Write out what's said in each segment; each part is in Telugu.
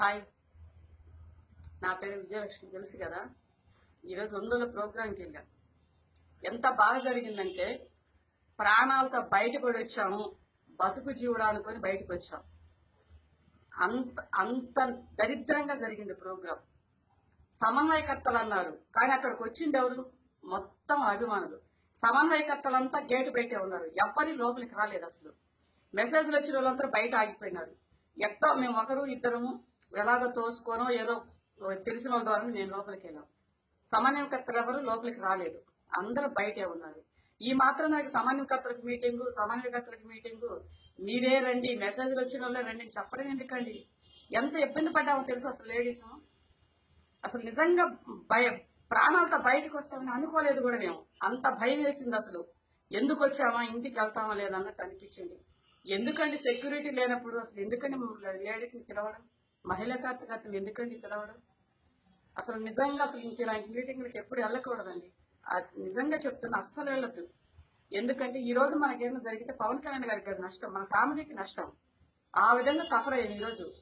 హాయ్. నా పేరు విజయలక్ష్మి తెలుసు కదా? ఈరోజు వందల ప్రోగ్రాంకి వెళ్ళాం. ఎంత బాగా జరిగిందంటే ప్రాణాలతో బయటకు కూడా వచ్చాము. బతుకు జీవుడు అనుకొని బయటకు వచ్చాం. అంత అంత దరిద్రంగా జరిగింది ప్రోగ్రాం సమన్వయకర్తలు అన్నారు. కానీ అక్కడికి వచ్చింది ఎవరు? మొత్తం అభిమానులు. సమన్వయకర్తలంతా గేటు పెట్టే ఉన్నారు. ఎవ్వరి లోపలికి రాలేదు అసలు. మెసేజ్లు వచ్చిన వాళ్ళందరూ బయట ఆగిపోయినారు. ఎట్టో మేము ఒకరు ఇద్దరము ఎలాగో తోసుకోనో ఏదో తెలిసిన వాళ్ళ ద్వారా నేను లోపలికి వెళ్ళాం సమన్వయకర్తలు ఎవరు లోపలికి రాలేదు. అందరూ బయటే ఉన్నారు. ఈ మాత్రం నాకు సమన్వయకర్తలకు మీటింగు సమన్వయకర్తలకు మీటింగు. మీరే రండి మెసేజ్లు వచ్చిన వాళ్ళే రండి. చెప్పడం ఎందుకండి? ఎంత ఇబ్బంది పడ్డామో తెలుసు అసలు లేడీస్? అసలు నిజంగా భయ ప్రాణాలతో బయటకు వస్తామని అనుకోలేదు కూడా మేము. అంత భయం వేసింది అసలు. ఎందుకు వచ్చామా ఇంటికి వెళ్తామా లేదన్నట్టు అనిపించింది. ఎందుకండి సెక్యూరిటీ లేనప్పుడు అసలు ఎందుకండి లేడీస్ని పిలవడం? మహిళా అతను ఎందుకండి పిలవడం అసలు నిజంగా అసలు ఇంక ఇలాంటి మీటింగ్లకు ఎప్పుడు వెళ్ళకూడదండి. అది నిజంగా చెప్తున్నా అస్సలు వెళ్ళొద్దు. ఎందుకంటే ఈ రోజు మనకేమైనా జరిగితే పవన్ కళ్యాణ్ గారికి అది నష్టం మన ఫ్యామిలీకి నష్టం. ఆ విధంగా సఫర్ అయ్యాం ఈరోజు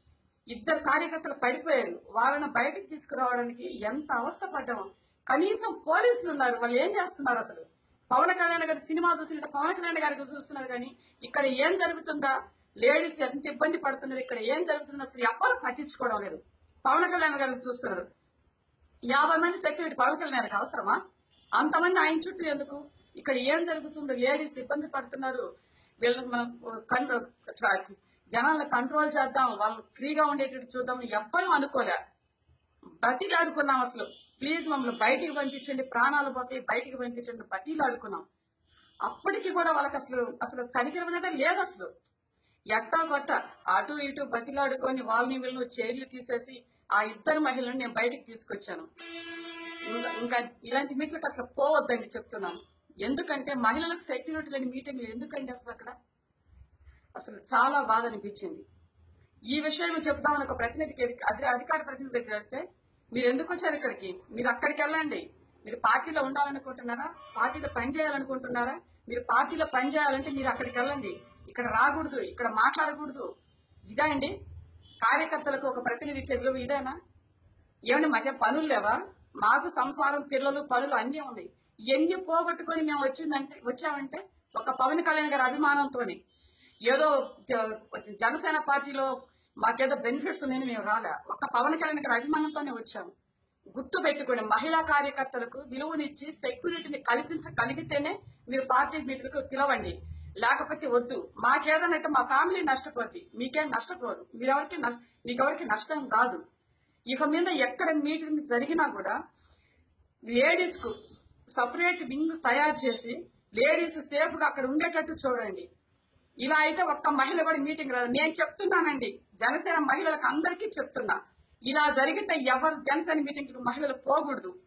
ఇద్దరు కార్యకర్తలు పడిపోయారు. వాళ్ళని బయటకు తీసుకురావడానికి ఎంత అవస్థ పడ్డాము. కనీసం పోలీసులు ఉన్నారు. వాళ్ళు ఏం చేస్తున్నారు అసలు? పవన్ కళ్యాణ్ గారి సినిమా చూసినట్టు పవన్ కళ్యాణ్ గారికి చూస్తున్నారు కానీ ఇక్కడ ఏం జరుగుతుందా? లేడీస్ ఎంత ఇబ్బంది పడుతున్నారు ఇక్కడ? ఏం జరుగుతుందో అసలు ఎవ్వరు పట్టించుకోవడం లేదు. పవన్ కళ్యాణ్ గారు చూస్తున్నారు. యాభై మంది సెక్యూరిటీ పవన్ కళ్యాణ్ గారికి అవసరమా? అంతమంది ఆయన చుట్టూ ఎందుకు? ఇక్కడ ఏం జరుగుతుందో? లేడీస్ ఇబ్బంది పడుతున్నారు. వీళ్ళని మనం కంట్రోల్ జనాలను కంట్రోల్ చేద్దాం. వాళ్ళు ఫ్రీగా ఉండేటట్టు చూద్దాం. ఎవ్వరూ అనుకోలే. బతిలాడుకున్నాం అసలు. ప్లీజ్ మమ్మల్ని బయటికి పంపించండి. ప్రాణాలు పోతాయి. బయటికి పంపించండి. బతిలాడుకున్నాం అప్పటికి కూడా వాళ్ళకి అసలు అసలు కనికరం లేదు అసలు. ఎట్టా అటు ఇటు బతిలాడుకొని వాళ్ళని వీళ్ళను చైర్లు తీసేసి ఆ ఇద్దరు మహిళలను నేను బయటకు తీసుకొచ్చాను. ఇంకా ఇంకా ఇలాంటి మీట్లకు అసలు పోవద్దండి చెప్తున్నాను. ఎందుకంటే మహిళలకు సెక్యూరిటీ లేని మీటింగ్లు ఎందుకండి అసలు అక్కడ? అసలు చాలా బాధ అనిపించింది. ఈ విషయం చెప్తామని ఒక ప్రతినిధికి అధి- అధికార ప్రతినిధి దగ్గర వెళ్తే మీరు ఎందుకు వచ్చారు ఇక్కడికి? మీరు అక్కడికి వెళ్ళండి. మీరు పార్టీలో ఉండాలనుకుంటున్నారా? పార్టీలో పని చేయాలనుకుంటున్నారా? మీరు పార్టీలో పని చేయాలంటే మీరు అక్కడికి వెళ్ళండి. ఇక్కడ రాకూడదు ఇక్కడ మాట్లాడకూడదు. ఇదా అండి కార్యకర్తలకు ఒక ప్రతినిధి ఇచ్చే విలువ ఇదేనా? ఏమండి మాకే పనులు లేవా? మాకు సంసారం పిల్లలు పనులు అన్నీ ఉన్నాయి. ఎన్ని పోగొట్టుకొని మేము వచ్చిందంటే వచ్చామంటే ఒక పవన్ కళ్యాణ్ గారి అభిమానంతోని. ఏదో జనసేన పార్టీలో మాకేదో బెనిఫిట్స్ ఉన్నాయని మేము రాలే. ఒక పవన్ కళ్యాణ్ గారి అభిమానంతోనే వచ్చాము. గుర్తు పెట్టుకోండి మహిళా కార్యకర్తలకు విలువనిచ్చి సెక్యూరిటీని కల్పించగలిగితేనే మీరు పార్టీ మీటింగ్కు పిలవండి. లేకపోతే వద్దు. మాకేదనైతే మా ఫ్యామిలీ నష్టపోద్ది. మీకేం నష్టపోదు మీరెవరికి మీకెవరికి నష్టం రాదు ఇక మీద ఎక్కడ మీటింగ్ జరిగినా కూడా లేడీస్కు సపరేట్ వింగ్ తయారు చేసి లేడీస్ సేఫ్గా అక్కడ ఉండేటట్టు చూడండి. ఇలా అయితే ఒక్క మహిళ కూడా మీటింగ్ రాదు. నేను చెప్తున్నానండి. జనసేన మహిళలకు అందరికీ చెప్తున్నా. ఇలా జరిగితే ఎవరు జనసేన మీటింగ్ మహిళలు పోకూడదు.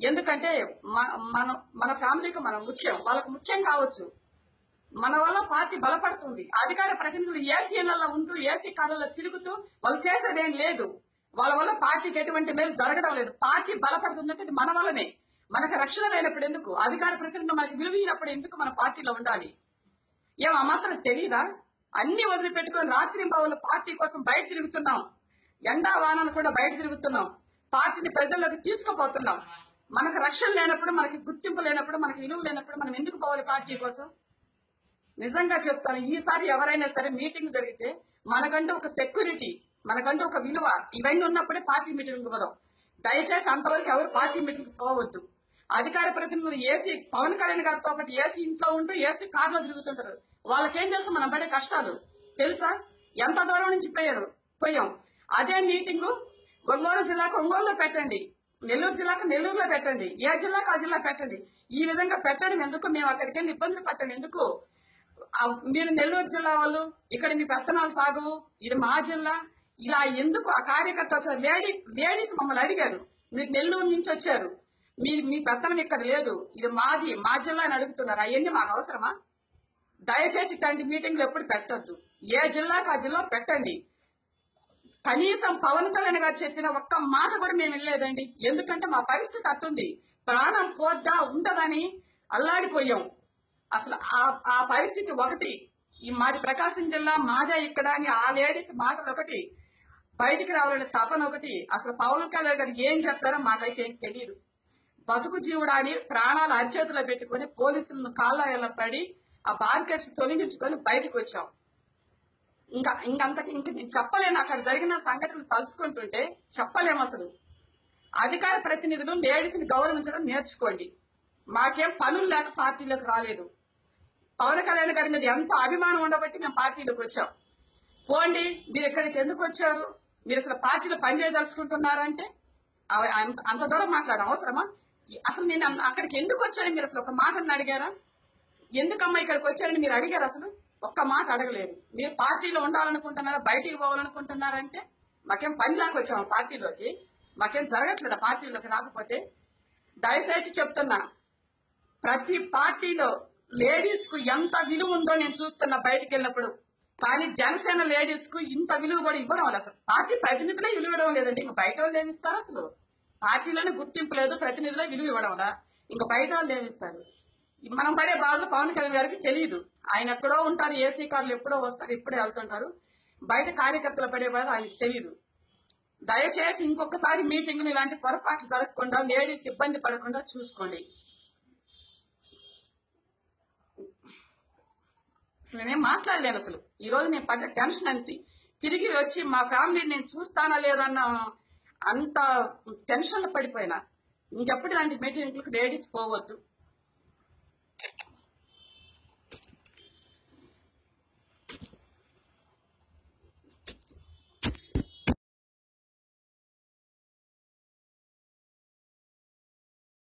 ఎందుకంటే మన మన ఫ్యామిలీకి మనం ముఖ్యం. వాళ్ళకు ముఖ్యం కావచ్చు. మన వల్ల పార్టీ బలపడుతుంది. అధికార ప్రతినిధులు ఏసీలలో ఉంటూ ఏసీ కాలంలో తిరుగుతూ వాళ్ళు చేసేదేం లేదు. వాళ్ళ వల్ల పార్టీకి ఎటువంటి మేలు జరగడం లేదు. పార్టీ బలపడుతుందంటే మన వల్లనే. మనకు రక్షణ లేనప్పుడు ఎందుకు? అధికార ప్రతినిధులు మనకి విలువైనప్పుడు ఎందుకు మన పార్టీలో ఉండాలి? ఏం ఆ మాత్రం తెలియదా అన్ని వదిలిపెట్టుకొని రాత్రి బావులు పార్టీ కోసం బయట తిరుగుతున్నాం. ఎండా వానలు కూడా బయట తిరుగుతున్నాం. పార్టీని ప్రజల్లోకి తీసుకుపోతున్నాం. మనకు రక్షణ లేనప్పుడు మనకి గుర్తింపు లేనప్పుడు మనకి విలువ లేనప్పుడు మనం ఎందుకు పోవాలి పార్టీ కోసం? నిజంగా చెప్తాను ఈసారి ఎవరైనా సరే మీటింగ్ జరిగితే మనకంటూ ఒక సెక్యూరిటీ మనకంటూ ఒక విలువ ఇవన్నీ ఉన్నప్పుడే పార్టీ మీటింగ్ పోదాం దయచేసి అంతవరకు ఎవరు పార్టీ మీటింగ్ పోవద్దు. అధికార ప్రతినిధులు ఏసీ పవన్ కళ్యాణ్ గారితో పాటు ఏసీ ఇంట్లో ఉంటూ ఏసీ కార్లో తిరుగుతుంటారు. వాళ్ళకేం తెలుసు మనం పడే కష్టాలు. తెలుసా? ఎంత దూరం నుంచి పోయారు? పోయాం. అదే మీటింగ్ ఒంగోలు జిల్లాకు ఒంగోలులో పెట్టండి. నెల్లూరు జిల్లాకు నెల్లూరులో పెట్టండి. ఏ జిల్లాకు ఆ జిల్లా పెట్టండి. ఈ విధంగా పెట్టడం ఎందుకు? మేము అక్కడికి ఇబ్బందులు పట్టడం ఎందుకు? మీరు నెల్లూరు జిల్లా వాళ్ళు ఇక్కడ మీ పెత్తనాలు సాగు ఇది మా జిల్లా ఇలా ఎందుకు ఆ కార్యకర్త వచ్చారు? లేడీ లేడీస్ మమ్మల్ని అడిగారు. మీరు నెల్లూరు నుంచి వచ్చారు. మీరు మీ పెత్తనం ఇక్కడ లేదు. ఇది మాది మా జిల్లా అని అడుగుతున్నారు. అవన్నీ మాకు అవసరమా? దయచేసి ఇట్లాంటి మీటింగ్లు ఎప్పుడు పెట్టొద్దు. ఏ జిల్లాకు ఆ జిల్లా పెట్టండి. కనీసం పవన్ కళ్యాణ్ గారు చెప్పిన ఒక్క మాట కూడా మేము వెళ్ళలేదండి ఎందుకంటే మా పరిస్థితి అట్టుంది. ప్రాణం పోద్దా ఉండదని అల్లాడిపోయాం. అసలు ఆ ఆ పరిస్థితి ఒకటి. ఈ మాది ప్రకాశం జిల్లా మాదే ఇక్కడ అని ఆ లేడీస్ మాటలు ఒకటి బయటికి రావాలనే తపన ఒకటి. అసలు పవన్ కళ్యాణ్ గారు ఏం చెప్తారో మాకైతే ఏం తెలియదు బతుకు జీవుడాని ప్రాణాలు అరిచేతిలో పెట్టుకొని పోలీసులను కాళ్ళ పడి ఆ బార్కెట్స్ తొలగించుకొని బయటకు వచ్చాం. ఇంకా ఇంకంత ఇంక నేను చెప్పలేను. అక్కడ జరిగిన సంఘటనలు తలుచుకుంటుంటే చెప్పలేము అసలు. అధికార ప్రతినిధులు లేడీస్ని గౌరవించడం నేర్చుకోండి. మాకేం పనులు లేక పార్టీలోకి రాలేదు. పవన్ కళ్యాణ్ గారి మీద ఎంత అభిమానం ఉండబట్టి మేము పార్టీలోకి వచ్చాం. పోండి మీరు ఇక్కడికి ఎందుకు వచ్చారు? మీరు అసలు పార్టీలో పనిచేయదలుచుకుంటున్నారంటే అంత- అంత దూరం మాట్లాడడం అవసరమా? అసలు నేను అక్కడికి ఎందుకు వచ్చాను మీరు అసలు ఒక మాటను అడిగారా? ఎందుకమ్మా ఇక్కడికి వచ్చారని మీరు అడిగారు అసలు? ఒక్క మాట అడగలేదు. మీరు పార్టీలో ఉండాలనుకుంటున్నారా? బయటికి పోవాలనుకుంటున్నారంటే? మాకేం పని వచ్చాము పార్టీలోకి. మాకేం జరగట్లేదా పార్టీలోకి రాకపోతే? దయచేసి చెప్తున్నా ప్రతి పార్టీలో లేడీస్కు ఎంత విలువ ఉందో నేను చూస్తున్నా బయటకు వెళ్ళినప్పుడు కానీ జనసేన లేడీస్కు ఇంత విలువ కూడా ఇవ్వడం లేదు అసలు. పార్టీ ప్రతినిధులే విలువ ఇవ్వడం లేదండి. ఇంకా బయట వాళ్ళు ఏమిస్తారు అసలు? పార్టీలోనే గుర్తింపు లేదు ప్రతినిధులే విలువ ఇవ్వడం వల్ల. ఇంకా బయట వాళ్ళు ఏమిస్తారు మనం పడే బాధలు పవన్ కళ్యాణ్ గారికి తెలియదు ఆయన ఎక్కడో ఉంటారు ఏసీ కార్లు ఎప్పుడో వస్తారు ఇప్పుడే వెళ్తుంటారు. బయట కార్యకర్తలు పడే బాధ ఆయనకి తెలియదు దయచేసి ఇంకొకసారి మీటింగ్ ఇలాంటి పొరపాట్లు జరగకుండా లేడీస్ ఇబ్బంది పడకుండా చూసుకోండి. అసలు నేను మాట్లాడలేను అసలు. ఈ రోజు నేను పడ్డ టెన్షన్ అంతే. తిరిగి వచ్చి మా ఫ్యామిలీని నేను చూస్తానా లేదన్న అంత టెన్షన్లో పడిపోయినా. ఇంకెప్పుడు ఇలాంటి మీటింగ్లకు లేడీస్ పోవద్దు.